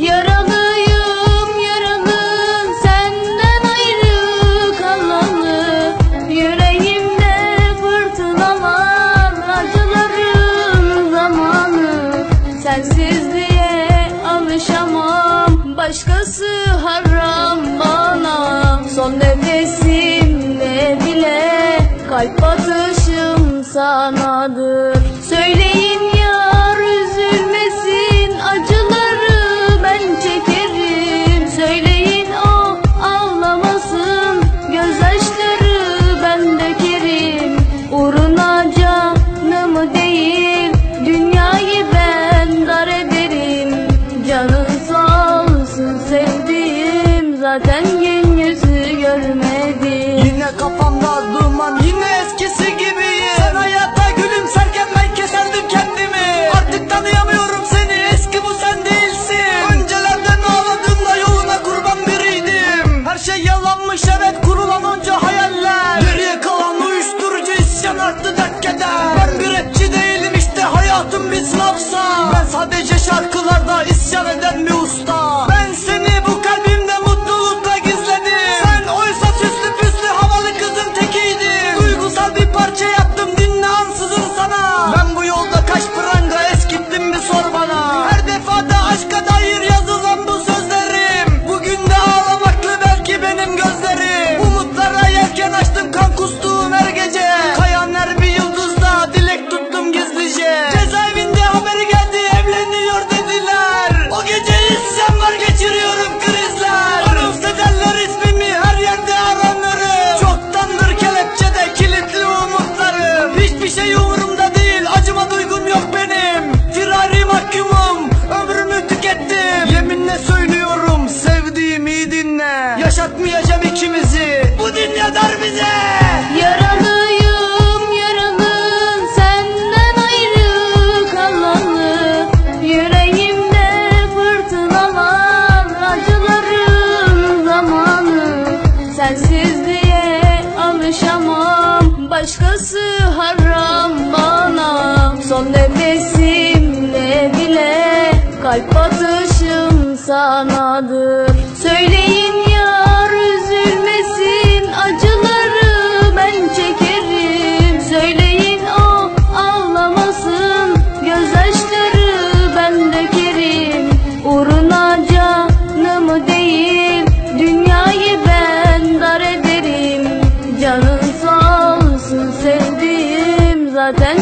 Yaralıyım yaralı senden ayrı kalalı Yüreğimde fırtınalar acıların zamanı. Sensizliğe alışamam başkası haram bana. Son nefesimle bile kalp atışım sanadır. Söyleyin zaten gün yüzü görmedim Yine kafamda duman yine eskisi gibiyim Sen hayatta gülümserken ben keserdim kendimi. Artık tanıyamıyorum seni eski bu sen değilsin. Öncelerden ağladığımda yoluna kurban biriydim. Her şey yalanmış evet kurulan onca hayaller. Geriye kalan uyuşturucu isyan arttı dert keder. Ben bir rapçi değilim işte hayatım bir sınavsa Ben sadece şarkılarda isyan eden Sensizliğe alışamam başkası haram bana. Son nefesimle bile kalp atışım sanadır Then